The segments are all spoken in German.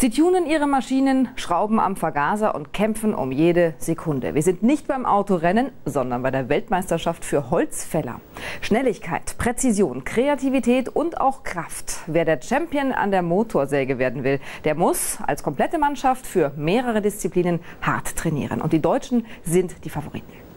Sie tunen ihre Maschinen, schrauben am Vergaser und kämpfen um jede Sekunde. Wir sind nicht beim Autorennen, sondern bei der Weltmeisterschaft für Holzfäller. Schnelligkeit, Präzision, Kreativität und auch Kraft. Wer der Champion an der Motorsäge werden will, der muss als komplette Mannschaft für mehrere Disziplinen hart trainieren. Und die Deutschen sind die Favoriten.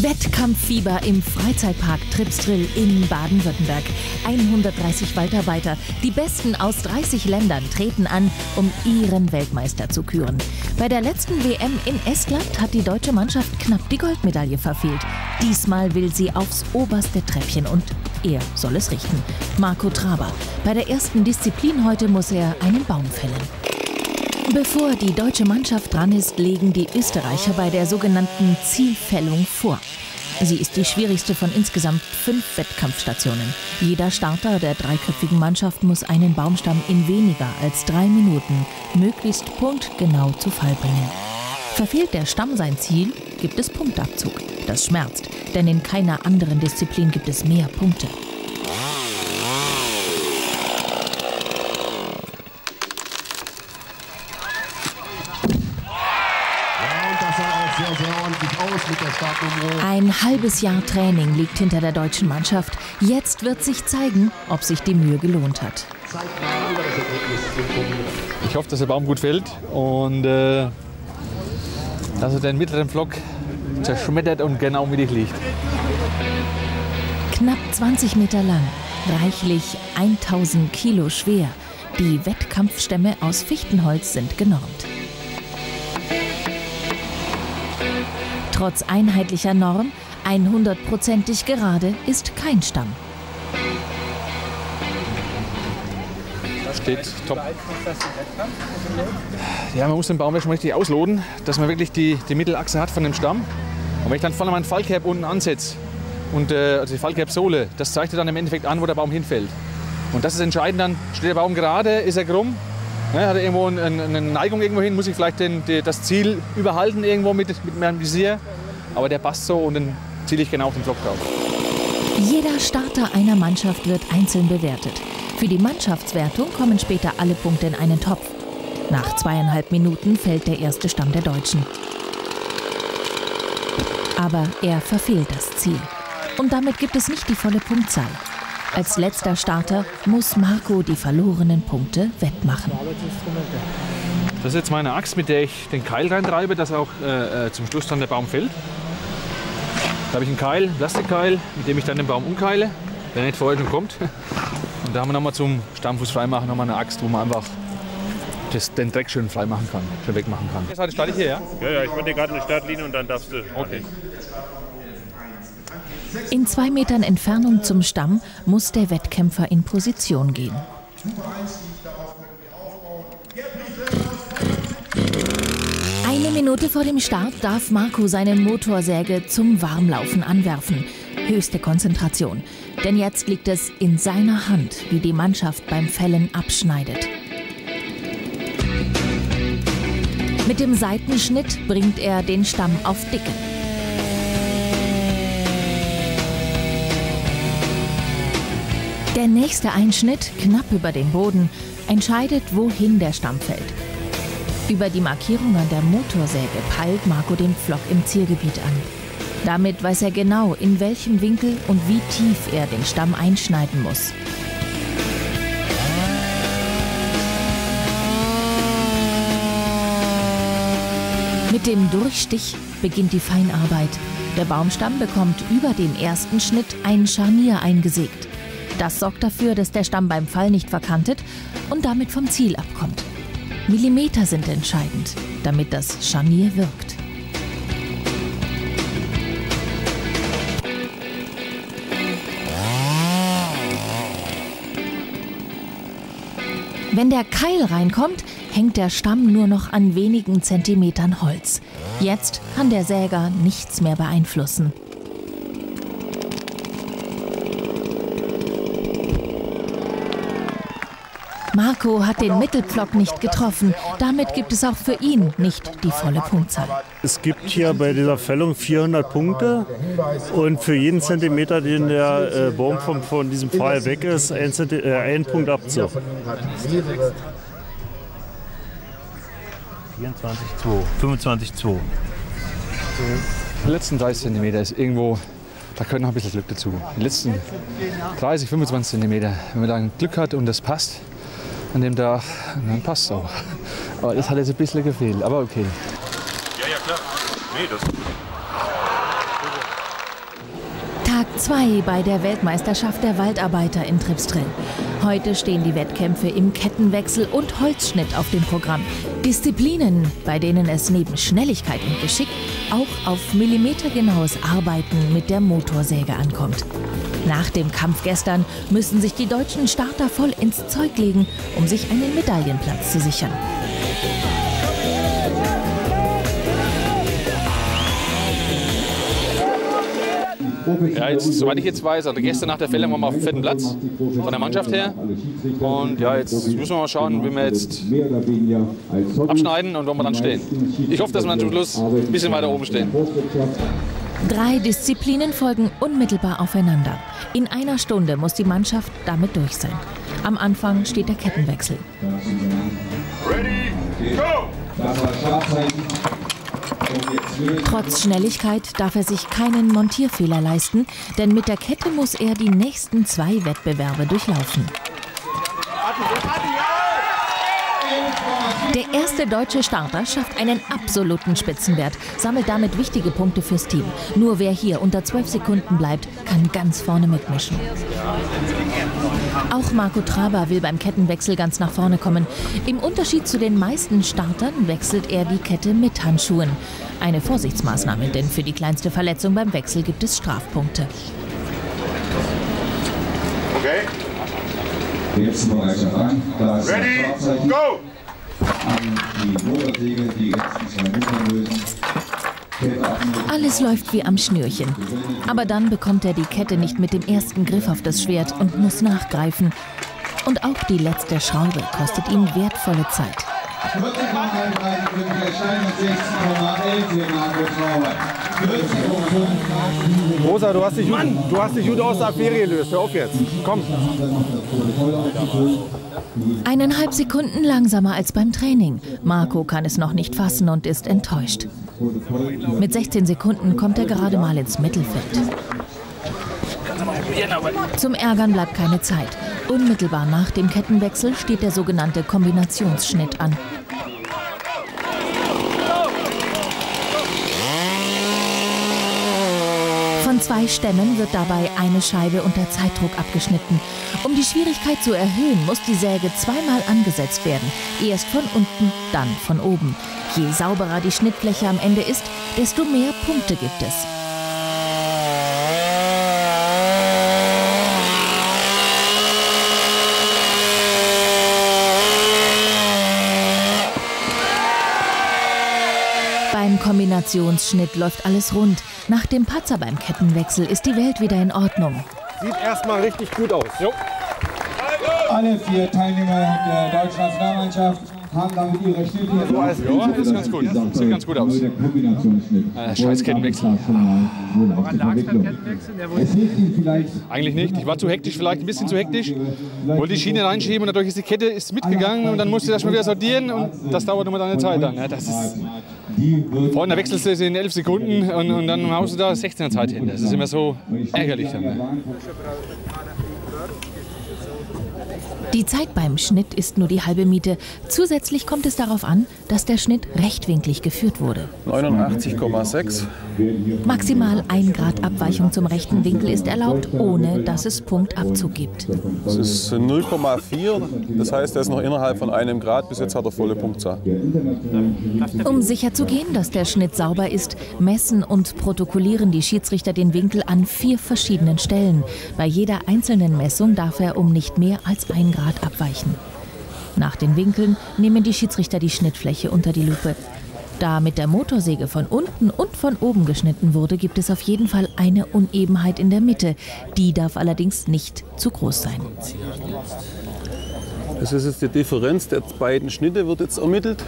Wettkampffieber im Freizeitpark Tripsdrill in Baden-Württemberg. 130 Waldarbeiter, die Besten aus 30 Ländern treten an, um ihren Weltmeister zu küren. Bei der letzten WM in Estland hat die deutsche Mannschaft knapp die Goldmedaille verfehlt. Diesmal will sie aufs oberste Treppchen und er soll es richten. Marco Traber. Bei der ersten Disziplin heute muss er einen Baum fällen. Bevor die deutsche Mannschaft dran ist, legen die Österreicher bei der sogenannten Zielfällung vor. Sie ist die schwierigste von insgesamt fünf Wettkampfstationen. Jeder Starter der dreiköpfigen Mannschaft muss einen Baumstamm in weniger als drei Minuten möglichst punktgenau zu Fall bringen. Verfehlt der Stamm sein Ziel, gibt es Punktabzug. Das schmerzt, denn in keiner anderen Disziplin gibt es mehr Punkte. Ein halbes Jahr Training liegt hinter der deutschen Mannschaft. Jetzt wird sich zeigen, ob sich die Mühe gelohnt hat. Ich hoffe, dass der Baum gut fällt und äh, dass er den mittleren Flock zerschmettert und genau mittig liegt. Knapp 20 Meter lang, reichlich 1000 Kilo schwer. Die Wettkampfstämme aus Fichtenholz sind genormt. Trotz einheitlicher Norm, 100%ig gerade ist kein Stamm. Steht top. Ja, man muss den Baum schon richtig ausloden, dass man wirklich die, die Mittelachse hat von dem Stamm. Und wenn ich dann vorne meinen Fallcap unten ansetze, und, äh, also die Fallcap-Sohle, das zeigt dann im Endeffekt an, wo der Baum hinfällt. Und das ist entscheidend dann, steht der Baum gerade, ist er krumm, ja, hat er irgendwo eine, eine Neigung irgendwo hin, muss ich vielleicht den, die, das Ziel überhalten irgendwo mit, mit meinem Visier. Aber der passt so und dann ziele ich genau auf den Block drauf. Jeder Starter einer Mannschaft wird einzeln bewertet. Für die Mannschaftswertung kommen später alle Punkte in einen Topf. Nach zweieinhalb Minuten fällt der erste Stamm der Deutschen. Aber er verfehlt das Ziel. Und damit gibt es nicht die volle Punktzahl. Als letzter Starter muss Marco die verlorenen Punkte wettmachen. Das ist jetzt meine Axt, mit der ich den Keil reintreibe, dass auch äh, äh, zum Schluss dann der Baum fällt. Da habe ich einen Keil, einen Plastikkeil, mit dem ich dann den Baum umkeile, der nicht vorher schon kommt. Und da haben wir nochmal zum Stammfuß freimachen nochmal eine Axt, wo man einfach das, den Dreck schön frei machen kann, schön wegmachen kann. Jetzt starte ich hier, ja? Ja, ja, ich dir gerade in der Startlinie und dann darfst du. Okay. In zwei Metern Entfernung zum Stamm muss der Wettkämpfer in Position gehen. Eine Minute vor dem Start darf Marco seine Motorsäge zum Warmlaufen anwerfen. Höchste Konzentration. Denn jetzt liegt es in seiner Hand, wie die Mannschaft beim Fällen abschneidet. Mit dem Seitenschnitt bringt er den Stamm auf Dicke. Der nächste Einschnitt, knapp über den Boden, entscheidet, wohin der Stamm fällt. Über die Markierung an der Motorsäge peilt Marco den Flock im Zielgebiet an. Damit weiß er genau, in welchem Winkel und wie tief er den Stamm einschneiden muss. Mit dem Durchstich beginnt die Feinarbeit. Der Baumstamm bekommt über dem ersten Schnitt ein Scharnier eingesägt. Das sorgt dafür, dass der Stamm beim Fall nicht verkantet und damit vom Ziel abkommt. Millimeter sind entscheidend, damit das Scharnier wirkt. Wenn der Keil reinkommt, hängt der Stamm nur noch an wenigen Zentimetern Holz. Jetzt kann der Säger nichts mehr beeinflussen. Marco hat den Mittelpflock nicht getroffen. Damit gibt es auch für ihn nicht die volle Punktzahl. Es gibt hier bei dieser Fällung 400 Punkte und für jeden Zentimeter, den der äh, Baum von, von diesem Pfahl weg ist, ein, Zenti äh, ein Punkt Abzug. 24,2. 25,2. Die letzten 30 cm ist irgendwo, da gehört noch ein bisschen Glück dazu. Die letzten 30, 25 cm, wenn man dann Glück hat und das passt an dem Tag, dann passt es auch. Aber das hat jetzt ein bisschen gefehlt, aber okay. Ja, ja, klar. Nee, das Tag 2 bei der Weltmeisterschaft der Waldarbeiter in Tripstrill. Heute stehen die Wettkämpfe im Kettenwechsel und Holzschnitt auf dem Programm. Disziplinen, bei denen es neben Schnelligkeit und Geschick auch auf millimetergenaues Arbeiten mit der Motorsäge ankommt. Nach dem Kampf gestern müssen sich die deutschen Starter voll ins Zeug legen, um sich einen Medaillenplatz zu sichern. Ja, jetzt, soweit ich jetzt weiß, also gestern nach der Fällung waren wir auf dem vierten Platz von der Mannschaft her. Und ja, jetzt müssen wir mal schauen, wie wir jetzt abschneiden und wo wir dann stehen. Ich hoffe, dass wir dann zum Schluss ein bisschen weiter oben stehen. Drei Disziplinen folgen unmittelbar aufeinander. In einer Stunde muss die Mannschaft damit durch sein. Am Anfang steht der Kettenwechsel. Ready, go! Trotz Schnelligkeit darf er sich keinen Montierfehler leisten, denn mit der Kette muss er die nächsten zwei Wettbewerbe durchlaufen. Der erste deutsche Starter schafft einen absoluten Spitzenwert, sammelt damit wichtige Punkte fürs Team. Nur wer hier unter 12 Sekunden bleibt, kann ganz vorne mitmischen. Auch Marco Traber will beim Kettenwechsel ganz nach vorne kommen. Im Unterschied zu den meisten Startern wechselt er die Kette mit Handschuhen. Eine Vorsichtsmaßnahme, denn für die kleinste Verletzung beim Wechsel gibt es Strafpunkte. Okay, Jetzt an. Da ist ready, go! Alles läuft wie am Schnürchen. Aber dann bekommt er die Kette nicht mit dem ersten Griff auf das Schwert und muss nachgreifen. Und auch die letzte Schraube kostet ihm wertvolle Zeit. 40,33 für Michael Stein und 16,11 für Marco Trauer. 40,5 Rosa, du hast, dich gut, du hast dich gut aus der Affäre gelöst. Hör auf jetzt. Komm. Eineinhalb Sekunden langsamer als beim Training. Marco kann es noch nicht fassen und ist enttäuscht. Mit 16 Sekunden kommt er gerade mal ins Mittelfeld. Zum Ärgern bleibt keine Zeit. Unmittelbar nach dem Kettenwechsel steht der sogenannte Kombinationsschnitt an. Von zwei Stämmen wird dabei eine Scheibe unter Zeitdruck abgeschnitten. Um die Schwierigkeit zu erhöhen, muss die Säge zweimal angesetzt werden. Erst von unten, dann von oben. Je sauberer die Schnittfläche am Ende ist, desto mehr Punkte gibt es. Beim Kombinationsschnitt läuft alles rund. Nach dem Patzer beim Kettenwechsel ist die Welt wieder in Ordnung. Sieht erstmal richtig gut aus. Alle vier Teilnehmer der deutschen Nationalmannschaft haben damit ihre Schnitte. Ja, das ist ganz gut. Sieht ganz gut aus. Äh, scheiß Kettenwechsel. Es hilft Ihnen vielleicht. Eigentlich nicht. Ich war zu hektisch, vielleicht ein bisschen zu hektisch. Wollte die Schiene reinschieben und dadurch ist die Kette ist mitgegangen und dann musste ich das schon wieder sortieren und das dauert immer eine Zeit dann. Ja, das ist Vorhin wechselst du es in 11 Sekunden und, und dann haust du da 16er Zeit hin. Das ist immer so ärgerlich. Dann, ne? Die Zeit beim Schnitt ist nur die halbe Miete. Zusätzlich kommt es darauf an, dass der Schnitt rechtwinklig geführt wurde. 89,6. Maximal ein Grad Abweichung zum rechten Winkel ist erlaubt, ohne dass es Punktabzug gibt. Das ist 0,4. Das heißt, er ist noch innerhalb von einem Grad. Bis jetzt hat er volle Punktzahl. Um sicherzugehen, dass der Schnitt sauber ist, messen und protokollieren die Schiedsrichter den Winkel an vier verschiedenen Stellen. Bei jeder einzelnen Messung darf er um nicht mehr als ein Grad abweichen. Nach den Winkeln nehmen die Schiedsrichter die Schnittfläche unter die Lupe. Da mit der Motorsäge von unten und von oben geschnitten wurde, gibt es auf jeden Fall eine Unebenheit in der Mitte. Die darf allerdings nicht zu groß sein. Das ist jetzt die Differenz der beiden Schnitte wird jetzt ermittelt.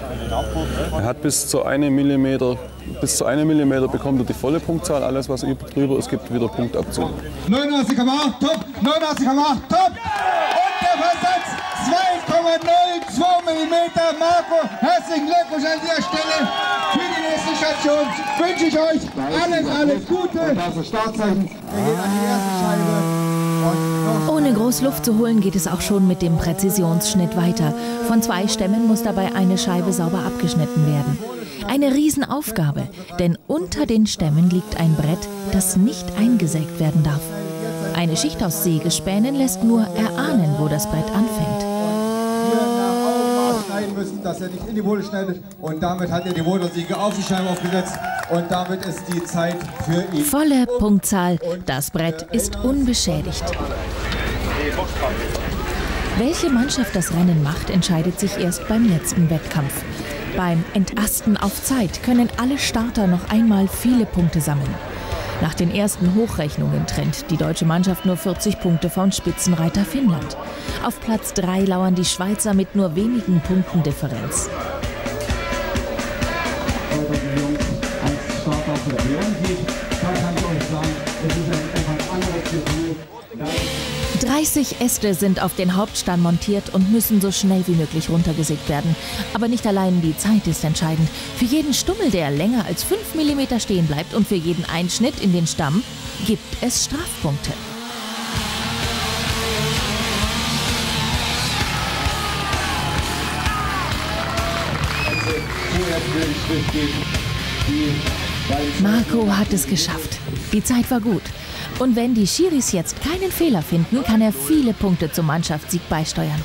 Er hat bis zu einem Millimeter, bis zu einem Millimeter bekommt er die volle Punktzahl. Alles, was über- drüber ist, gibt wieder Punktabzug. 89,8, top, 89,8, top. Und der Versatz 2,02 mm. Marco, herzlichen Glückwunsch an dieser Stelle. Für die nächste Station wünsche ich euch alles, alles Gute. Und das ist Startzeichen. Wir gehen an die erste Scheibe. Ohne groß Luft zu holen, geht es auch schon mit dem Präzisionsschnitt weiter. Von zwei Stämmen muss dabei eine Scheibe sauber abgeschnitten werden. Eine Riesenaufgabe, denn unter den Stämmen liegt ein Brett, das nicht eingesägt werden darf. Eine Schicht aus Sägespänen lässt nur erahnen, wo das Brett anfängt. Müssen, dass er nicht in die Wohle schneidet und damit hat er die Motorsiege auf die Scheibe aufgesetzt und damit ist die Zeit für ihn. Volle Punktzahl, das Brett ist unbeschädigt. Welche Mannschaft das Rennen macht, entscheidet sich erst beim letzten Wettkampf. Beim Entasten auf Zeit können alle Starter noch einmal viele Punkte sammeln. Nach den ersten Hochrechnungen trennt die deutsche Mannschaft nur 40 Punkte von Spitzenreiter Finnland. Auf Platz 3 lauern die Schweizer mit nur wenigen Punkten Differenz. 30 Äste sind auf den Hauptstamm montiert und müssen so schnell wie möglich runtergesägt werden. Aber nicht allein die Zeit ist entscheidend. Für jeden Stummel, der länger als 5 mm stehen bleibt und für jeden Einschnitt in den Stamm, gibt es Strafpunkte. Marco hat es geschafft. Die Zeit war gut. Und wenn die Schiris jetzt keinen Fehler finden, kann er viele Punkte zum Mannschaftssieg beisteuern.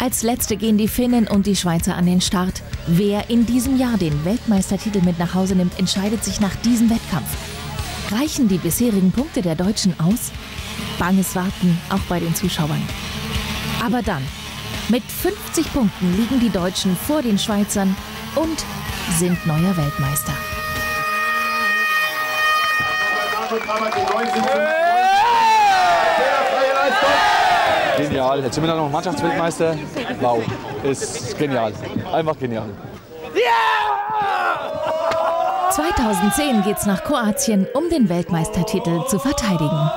Als letzte gehen die Finnen und die Schweizer an den Start. Wer in diesem Jahr den Weltmeistertitel mit nach Hause nimmt, entscheidet sich nach diesem Wettkampf. Reichen die bisherigen Punkte der Deutschen aus? Banges Warten auch bei den Zuschauern. Aber dann, mit 50 Punkten liegen die Deutschen vor den Schweizern und sind neuer Weltmeister. Genial. Jetzt sind wir noch Mannschaftsweltmeister. Wow, ist genial. Einfach genial. 2010 geht's nach Kroatien, um den Weltmeistertitel zu verteidigen.